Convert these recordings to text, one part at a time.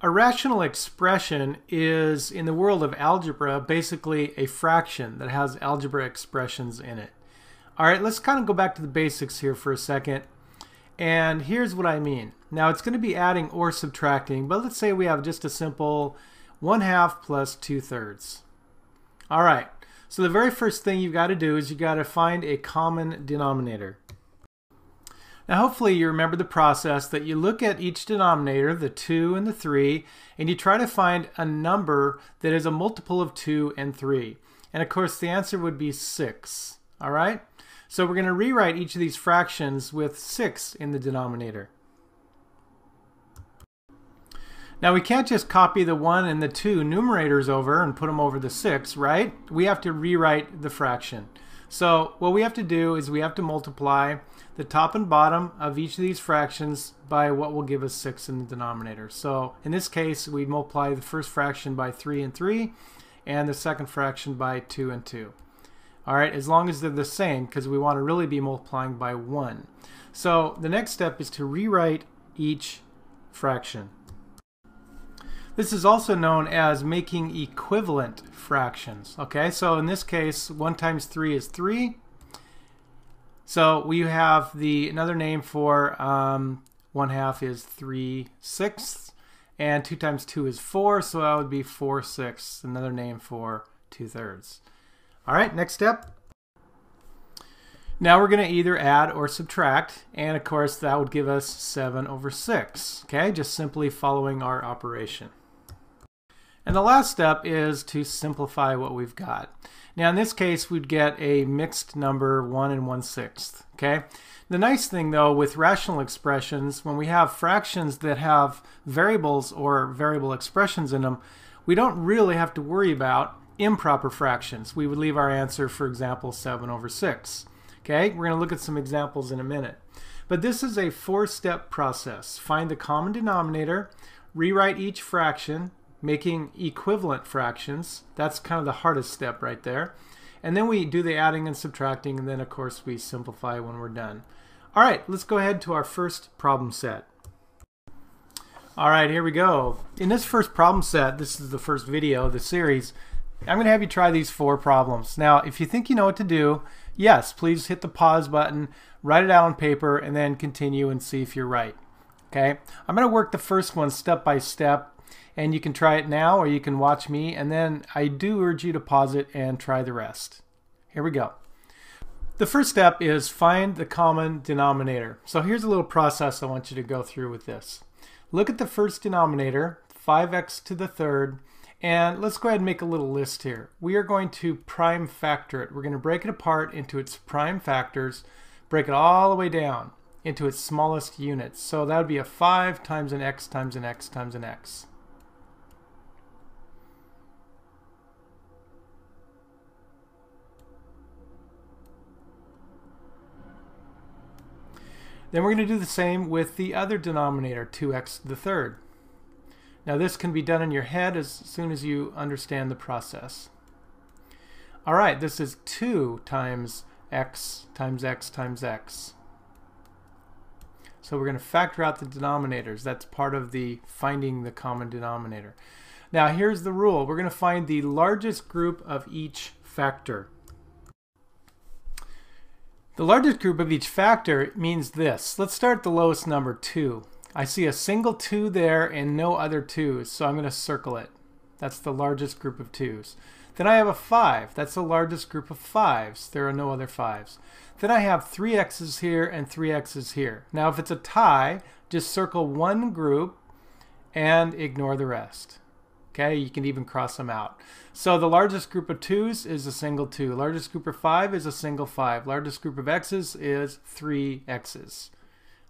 A rational expression is, in the world of algebra, basically a fraction that has algebra expressions in it. All right, let's kind of go back to the basics here for a second. And here's what I mean. Now, it's going to be adding or subtracting, but let's say we have just a simple 1 half plus 2 thirds. All right, so the very first thing you've got to do is you've got to find a common denominator. Now hopefully you remember the process that you look at each denominator, the 2 and the 3, and you try to find a number that is a multiple of 2 and 3. And of course the answer would be 6. Alright? So we're going to rewrite each of these fractions with 6 in the denominator. Now we can't just copy the 1 and the 2 numerators over and put them over the 6, right? We have to rewrite the fraction. So what we have to do is we have to multiply the top and bottom of each of these fractions by what will give us 6 in the denominator. So in this case, we multiply the first fraction by 3 and 3, and the second fraction by 2 and 2. All right, as long as they're the same, because we want to really be multiplying by 1. So the next step is to rewrite each fraction. This is also known as making equivalent fractions. Okay, so in this case, 1 times 3 is 3. So we have the another name for um, 1 half is 3 sixths, and 2 times 2 is 4, so that would be 4 sixths, another name for 2 thirds. All right, next step. Now we're going to either add or subtract, and of course that would give us 7 over 6. Okay, just simply following our operation. And the last step is to simplify what we've got. Now in this case we'd get a mixed number 1 and 1 sixth. Okay? The nice thing though with rational expressions, when we have fractions that have variables or variable expressions in them, we don't really have to worry about improper fractions. We would leave our answer, for example, 7 over 6. Okay, we're going to look at some examples in a minute. But this is a four-step process. Find the common denominator, rewrite each fraction, making equivalent fractions. That's kind of the hardest step right there. And then we do the adding and subtracting, and then of course we simplify when we're done. All right, let's go ahead to our first problem set. All right, here we go. In this first problem set, this is the first video of the series, I'm going to have you try these four problems. Now, if you think you know what to do, yes, please hit the pause button, write it out on paper, and then continue and see if you're right. Okay, I'm going to work the first one step by step and you can try it now or you can watch me and then I do urge you to pause it and try the rest. Here we go. The first step is find the common denominator. So here's a little process I want you to go through with this. Look at the first denominator, 5x to the third, and let's go ahead and make a little list here. We are going to prime factor it. We're going to break it apart into its prime factors, break it all the way down into its smallest units. So that would be a 5 times an x times an x times an x. Then we're going to do the same with the other denominator, 2x to the third. Now this can be done in your head as soon as you understand the process. All right, this is 2 times x times x times x. So we're going to factor out the denominators. That's part of the finding the common denominator. Now here's the rule. We're going to find the largest group of each factor. The largest group of each factor means this. Let's start the lowest number, 2. I see a single 2 there and no other 2's, so I'm going to circle it. That's the largest group of 2's. Then I have a 5. That's the largest group of 5's. There are no other 5's. Then I have 3 x's here and 3 x's here. Now if it's a tie, just circle one group and ignore the rest. Okay, you can even cross them out. So the largest group of 2's is a single 2. Largest group of 5 is a single 5. Largest group of x's is 3 x's.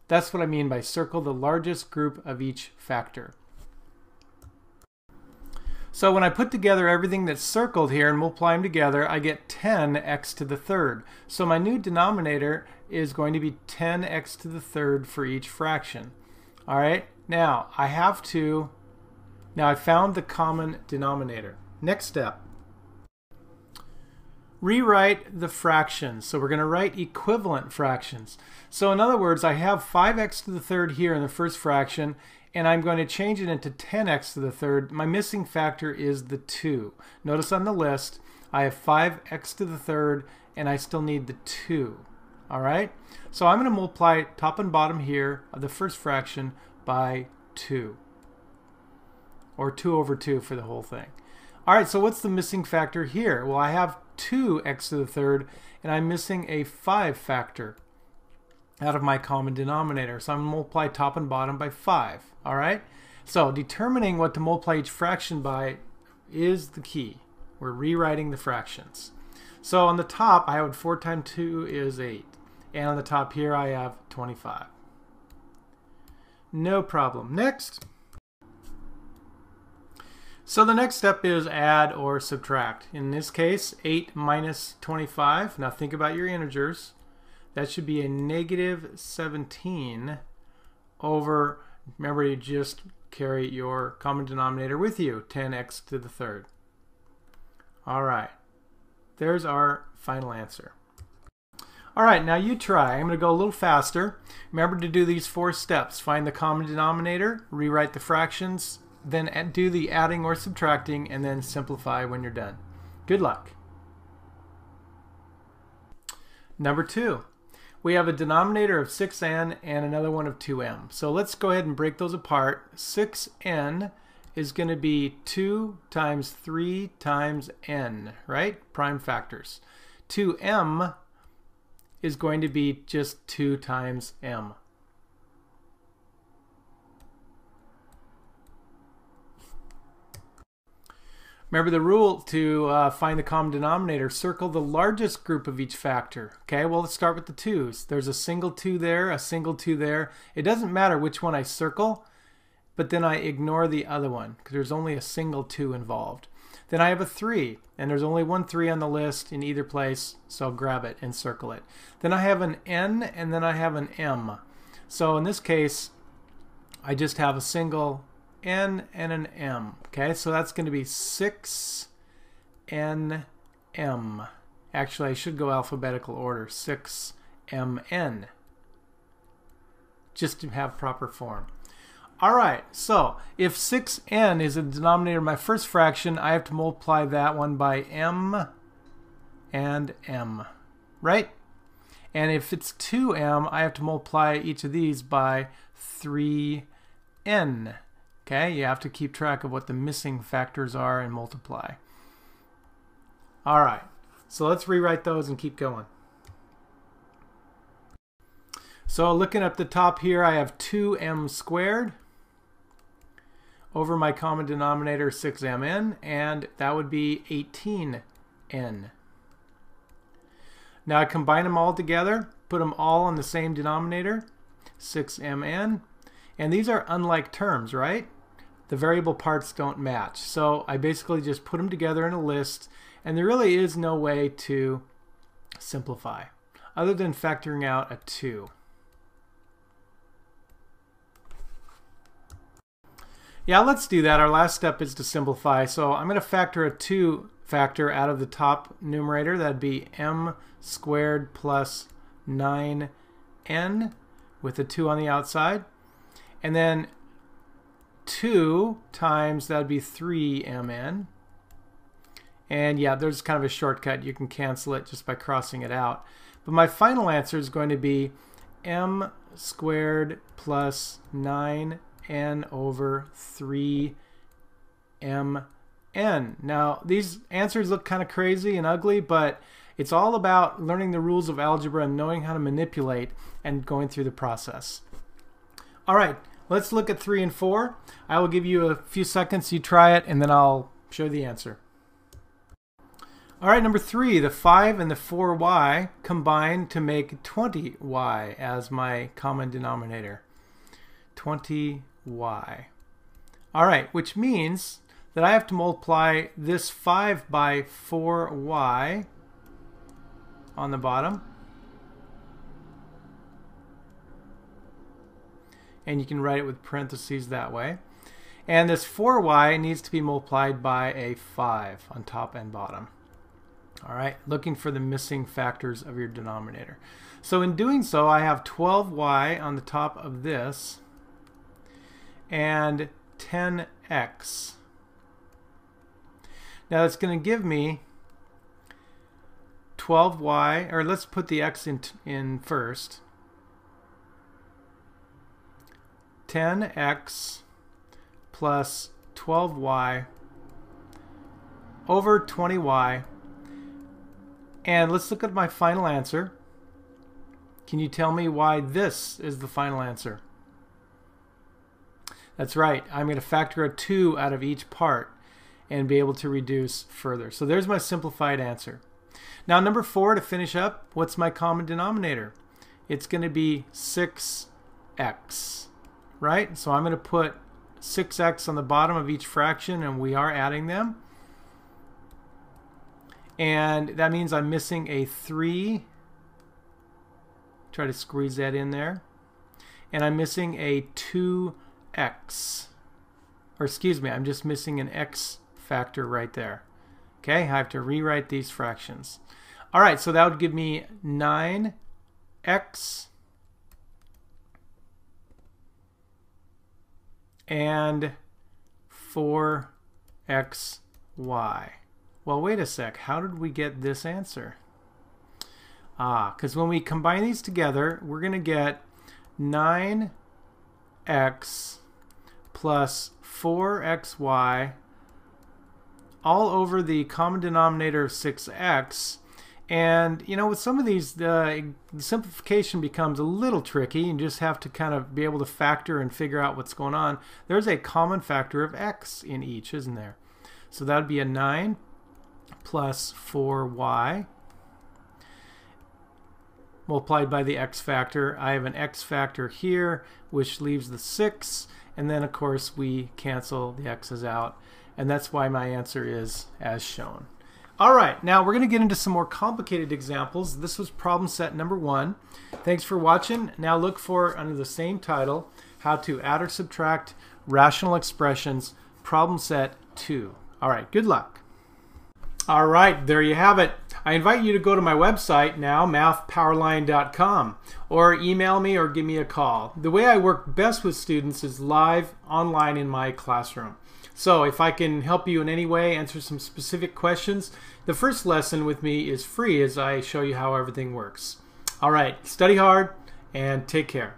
That's what I mean by circle the largest group of each factor. So when I put together everything that's circled here and multiply them together, I get 10x to the third. So my new denominator is going to be 10x to the third for each fraction. All right, now I have to, now I found the common denominator. Next step, rewrite the fractions. So we're going to write equivalent fractions. So in other words, I have 5x to the third here in the first fraction, and I'm going to change it into 10x to the third. My missing factor is the 2. Notice on the list, I have 5x to the third, and I still need the 2. All right? So I'm going to multiply top and bottom here of the first fraction by 2. Or 2 over 2 for the whole thing. All right, so what's the missing factor here? Well, I have 2x to the third, and I'm missing a 5 factor out of my common denominator. So I'm going to multiply top and bottom by 5. All right? So determining what to multiply each fraction by is the key. We're rewriting the fractions. So on the top, I have 4 times 2 is 8. And on the top here, I have 25. No problem. Next. So the next step is add or subtract. In this case, 8 minus 25. Now think about your integers. That should be a negative 17 over, remember you just carry your common denominator with you, 10x to the third. All right, there's our final answer. All right, now you try. I'm going to go a little faster. Remember to do these four steps. Find the common denominator, rewrite the fractions, then do the adding or subtracting, and then simplify when you're done. Good luck. Number two, we have a denominator of 6n and another one of 2m. So let's go ahead and break those apart. 6n is going to be 2 times 3 times n, right? Prime factors. 2m is going to be just 2 times m. Remember the rule to uh, find the common denominator, circle the largest group of each factor. Okay, well let's start with the 2's. There's a single 2 there, a single 2 there. It doesn't matter which one I circle, but then I ignore the other one because there's only a single 2 involved. Then I have a 3, and there's only one 3 on the list in either place, so I'll grab it and circle it. Then I have an N, and then I have an M. So in this case, I just have a single N and an M. Okay, so that's going to be 6 N M. Actually, I should go alphabetical order. 6 M N. Just to have proper form. All right, so if 6n is a denominator of my first fraction, I have to multiply that one by m and m, right? And if it's 2m, I have to multiply each of these by 3n. Okay, you have to keep track of what the missing factors are and multiply. All right, so let's rewrite those and keep going. So looking at the top here, I have 2m squared over my common denominator 6mn, and that would be 18n. Now I combine them all together, put them all on the same denominator, 6mn, and these are unlike terms, right? The variable parts don't match. So I basically just put them together in a list and there really is no way to simplify other than factoring out a 2. Yeah, let's do that. Our last step is to simplify. So I'm going to factor a 2 factor out of the top numerator. That'd be m squared plus 9n with a 2 on the outside. And then 2 times, that would be 3mn. And yeah, there's kind of a shortcut. You can cancel it just by crossing it out. But my final answer is going to be m squared plus 9n over 3mn. Now, these answers look kind of crazy and ugly, but it's all about learning the rules of algebra and knowing how to manipulate and going through the process. All right, Let's look at 3 and 4. I will give you a few seconds, you try it, and then I'll show the answer. All right, number 3, the 5 and the 4y combine to make 20y as my common denominator. 20y. All right, which means that I have to multiply this 5 by 4y on the bottom. And you can write it with parentheses that way. And this 4y needs to be multiplied by a 5 on top and bottom. All right, looking for the missing factors of your denominator. So in doing so, I have 12y on the top of this and 10x. Now it's going to give me 12y, or let's put the x in, in first. 10x plus 12y over 20y. And let's look at my final answer. Can you tell me why this is the final answer? That's right. I'm going to factor a 2 out of each part and be able to reduce further. So there's my simplified answer. Now number 4 to finish up, what's my common denominator? It's going to be 6x, right? So I'm going to put 6x on the bottom of each fraction and we are adding them. And that means I'm missing a 3. Try to squeeze that in there. And I'm missing a 2x. Or excuse me, I'm just missing an x factor right there. Okay, I have to rewrite these fractions. All right, so that would give me 9x and 4xy. Well, wait a sec. How did we get this answer? Ah, because when we combine these together, we're going to get 9x plus 4xy all over the common denominator of 6x. And, you know, with some of these, the simplification becomes a little tricky. You just have to kind of be able to factor and figure out what's going on. There's a common factor of x in each, isn't there? So that would be a 9 plus 4y multiplied by the x factor. I have an x factor here, which leaves the 6. And then, of course, we cancel the x's out. And that's why my answer is as shown. All right, now we're going to get into some more complicated examples. This was problem set number one. Thanks for watching. Now look for, under the same title, how to add or subtract rational expressions, problem set two. All right, good luck. All right, there you have it. I invite you to go to my website now, mathpowerline.com, or email me or give me a call. The way I work best with students is live online in my classroom. So if I can help you in any way, answer some specific questions, the first lesson with me is free as I show you how everything works. All right, study hard and take care.